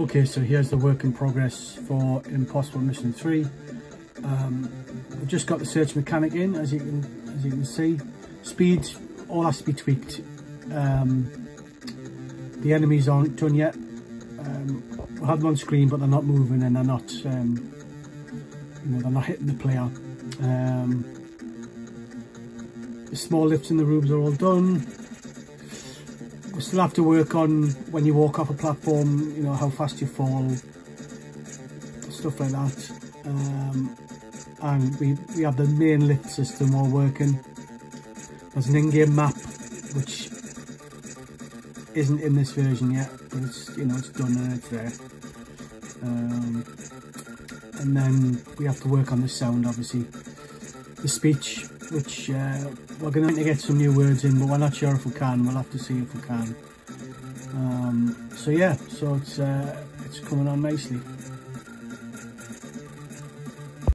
Okay, so here's the work in progress for Impossible Mission 3. Um, I've just got the search mechanic in, as you can as you can see. Speed all has to be tweaked. Um, the enemies aren't done yet. Um, I have them on screen, but they're not moving and they're not, um, you know, they're not hitting the player. Um, the small lifts in the rooms are all done. We still have to work on when you walk off a platform, you know, how fast you fall, stuff like that. Um, and we, we have the main lift system all working. There's an in-game map which isn't in this version yet, but it's you know it's done it's there. Um, and then we have to work on the sound, obviously, the speech, which uh, we're going to get some new words in, but we're not sure if we can. We'll have to see if we can. Um, so yeah, so it's uh, it's coming on nicely.